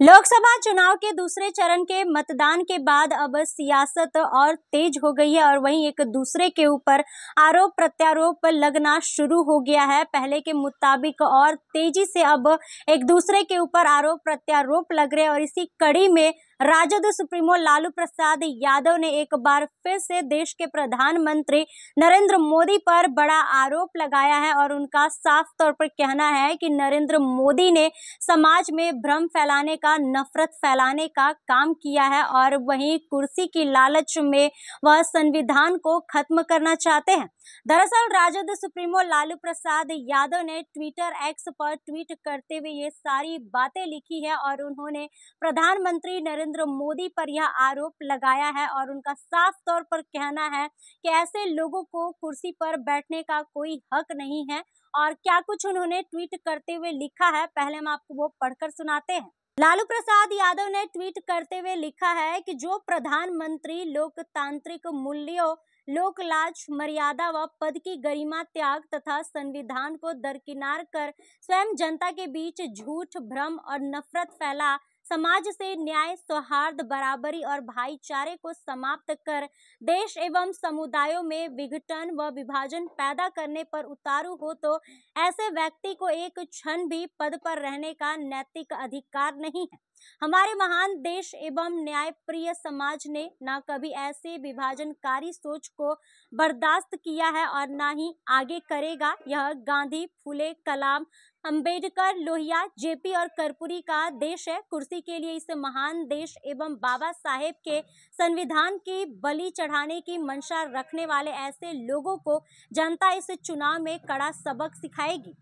लोकसभा चुनाव के दूसरे चरण के मतदान के बाद अब सियासत और तेज हो गई है और वहीं एक दूसरे के ऊपर आरोप प्रत्यारोप लगना शुरू हो गया है। पहले के मुताबिक और तेज़ी से अब एक दूसरे के ऊपर आरोप प्रत्यारोप लग रहे हैं और इसी कड़ी में राजद सुप्रीमो लालू प्रसाद यादव ने एक बार फिर से देश के प्रधानमंत्री नरेंद्र मोदी पर बड़ा आरोप लगाया है और उनका साफ़ तौर पर कहना है कि नरेंद्र मोदी ने समाज में भ्रम फैलाने का, नफरत फैलाने का काम किया है और वहीं कुर्सी की लालच में वह संविधान को खत्म करना चाहते हैं। दरअसल राजद सुप्रीमो लालू प्रसाद यादव ने ट्विटर एक्स पर ट्वीट करते हुए ये सारी बातें लिखी है और उन्होंने प्रधानमंत्री नरेंद्र मोदी पर यह आरोप लगाया है और उनका साफ़ तौर पर कहना है कि ऐसे लोगों को कुर्सी पर बैठने का कोई हक नहीं है और क्या कुछ उन्होंने ट्वीट करते हुए लिखा है, पहले हम आपको वो पढ़कर सुनाते हैं। लालू प्रसाद यादव ने ट्वीट करते हुए लिखा है कि जो प्रधानमंत्री लोकतांत्रिक मूल्यों, लोकलाज, मर्यादा व पद की गरिमा, त्याग तथा संविधान को दरकिनार कर स्वयं जनता के बीच झूठ, भ्रम और नफरत फैला समाज से न्याय, सौहार्द, बराबरी और भाईचारे को समाप्त कर देश एवं समुदायों में विघटन व विभाजन पैदा करने पर उतारू हो तो ऐसे व्यक्ति को एक क्षण भी पद पर रहने का नैतिक अधिकार नहीं है। हमारे महान देश एवं न्याय प्रिय समाज ने न कभी ऐसे विभाजनकारी सोच को बर्दाश्त किया है और ना ही आगे करेगा। यह गांधी फुले कलाम अंबेडकर, लोहिया, जेपी और कर्पूरी का देश है। कुर्सी के लिए इस महान देश एवं बाबा साहेब के संविधान की बलि चढ़ाने की मंशा रखने वाले ऐसे लोगों को जनता इस चुनाव में कड़ा सबक सिखाएगी।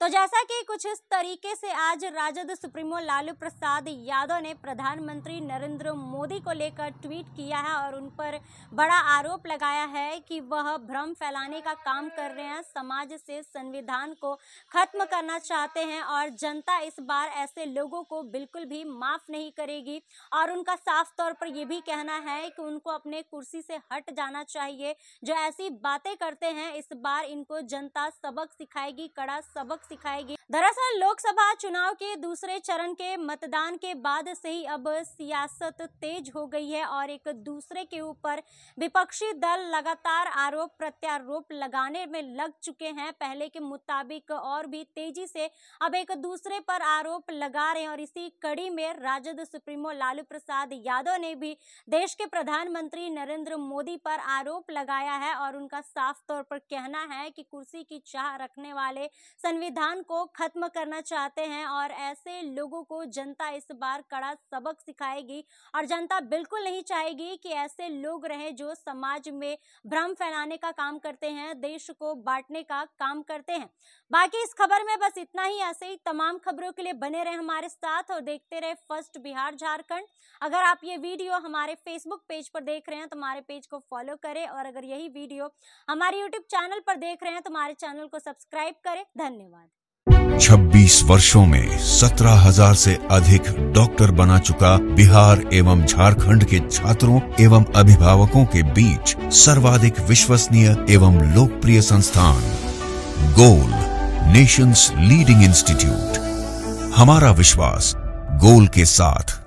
तो जैसा कि कुछ इस तरीके से आज राजद सुप्रीमो लालू प्रसाद यादव ने प्रधानमंत्री नरेंद्र मोदी को लेकर ट्वीट किया है और उन पर बड़ा आरोप लगाया है कि वह भ्रम फैलाने का काम कर रहे हैं, समाज से संविधान को खत्म करना चाहते हैं और जनता इस बार ऐसे लोगों को बिल्कुल भी माफ़ नहीं करेगी। और उनका साफ़ तौर पर यह भी कहना है कि उनको अपने कुर्सी से हट जाना चाहिए। जो ऐसी बातें करते हैं, इस बार इनको जनता सबक सिखाएगी, कड़ा सबक सिखाएगी दरअसल लोकसभा चुनाव के दूसरे चरण के मतदान के बाद से ही अब सियासत तेज हो गई है और एक दूसरे के ऊपर विपक्षी दल लगातार आरोप प्रत्यारोप लगाने में लग चुके हैं। पहले के मुताबिक और भी तेज़ी से अब एक दूसरे पर आरोप लगा रहे हैं और इसी कड़ी में राजद सुप्रीमो लालू प्रसाद यादव ने भी देश के प्रधानमंत्री नरेंद्र मोदी पर आरोप लगाया है और उनका साफ़ तौर पर कहना है कि कुर्सी की चाह रखने वाले संविधान को खत्म करना चाहते हैं और ऐसे लोगों को जनता इस बार कड़ा सबक सिखाएगी और जनता बिल्कुल नहीं चाहेगी कि ऐसे लोग रहें जो समाज में भ्रम फैलाने का काम करते हैं, देश को बांटने का काम करते हैं। बाकी इस खबर में बस इतना ही। ऐसे ही तमाम खबरों के लिए बने रहे हमारे साथ और देखते रहे फ़र्स्ट बिहार झारखंड। अगर आप ये वीडियो हमारे फेसबुक पेज पर देख रहे हैं तो हमारे पेज को फॉलो करें और अगर यही वीडियो हमारे यूट्यूब चैनल पर देख रहे हैं तो हमारे चैनल को सब्सक्राइब करें। धन्यवाद। 26 वर्षों में 17,000 से अधिक डॉक्टर बना चुका बिहार एवं झारखंड के छात्रों एवं अभिभावकों के बीच सर्वाधिक विश्वसनीय एवं लोकप्रिय संस्थान गोल नेशंस लीडिंग इंस्टीट्यूट। हमारा विश्वास गोल के साथ